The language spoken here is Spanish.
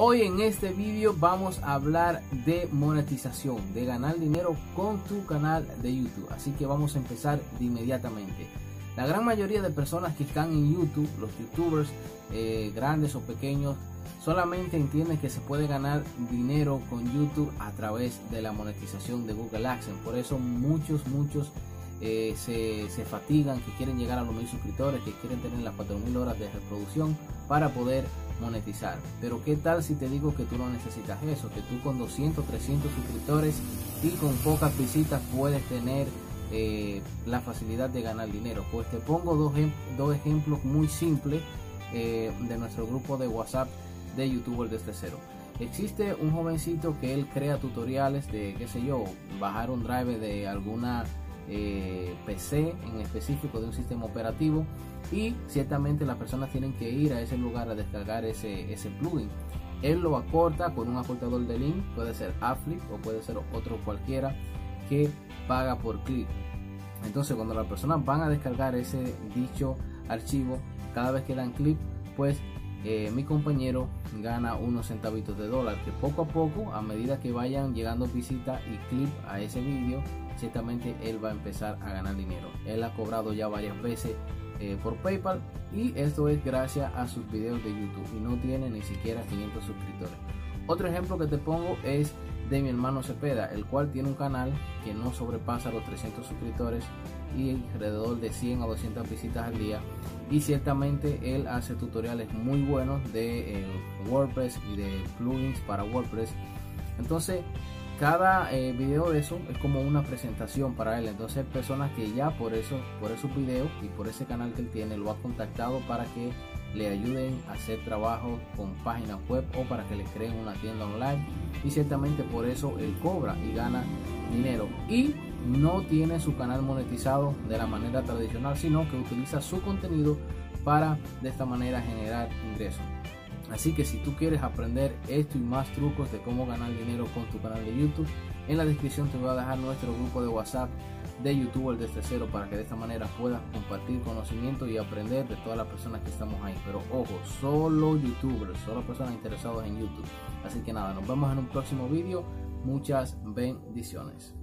Hoy en este vídeo vamos a hablar de monetización, de ganar dinero con tu canal de YouTube. Así que vamos a empezar de inmediatamente. La gran mayoría de personas que están en YouTube, los youtubers eh, grandes o pequeños, solamente entienden que se puede ganar dinero con YouTube a través de la monetización de Google AdSense. Por eso muchos, muchos eh, se, se, fatigan, que quieren llegar a los mil suscriptores, que quieren tener las 4000 horas de reproducción para poder monetizar. Pero qué tal si te digo que tú no necesitas eso, que tú con 200, 300 suscriptores y con pocas visitas puedes tener eh, la facilidad de ganar dinero. Pues te pongo dos, dos ejemplos muy simples eh, de nuestro grupo de WhatsApp de YouTuber desde cero. Existe un jovencito que él crea tutoriales de, qué sé yo, bajar un drive de alguna eh, PC en específico de un sistema operativo y ciertamente las personas tienen que ir a ese lugar a descargar ese, ese plugin. Él lo acorta con un acortador de link, puede ser Afflick o puede ser otro cualquiera que paga por clic. Entonces cuando las personas van a descargar ese dicho archivo, cada vez que dan clic, pues eh, mi compañero gana unos centavitos de dólar que poco a poco a medida que vayan llegando visitas y clip a ese vídeo ciertamente él va a empezar a ganar dinero. Él ha cobrado ya varias veces eh, por paypal y esto es gracias a sus videos de youtube y no tiene ni siquiera 500 suscriptores. Otro ejemplo que te pongo es de mi hermano Cepeda, el cual tiene un canal que no sobrepasa los 300 suscriptores y alrededor de 100 a 200 visitas al día. Y ciertamente él hace tutoriales muy buenos de eh, WordPress y de plugins para WordPress. Entonces, cada eh, video de eso es como una presentación para él. Entonces, personas que ya por eso, por esos videos y por ese canal que él tiene, lo ha contactado para que le ayuden a hacer trabajo con páginas web o para que le creen una tienda online. Y ciertamente por eso él cobra y gana dinero. Y no tiene su canal monetizado de la manera tradicional sino que utiliza su contenido para de esta manera generar ingresos así que si tú quieres aprender esto y más trucos de cómo ganar dinero con tu canal de youtube en la descripción te voy a dejar nuestro grupo de whatsapp de youtuber desde cero para que de esta manera puedas compartir conocimiento y aprender de todas las personas que estamos ahí. Pero ojo, solo youtubers, solo personas interesadas en YouTube. Así que nada, nos vemos en un próximo vídeo. Muchas bendiciones.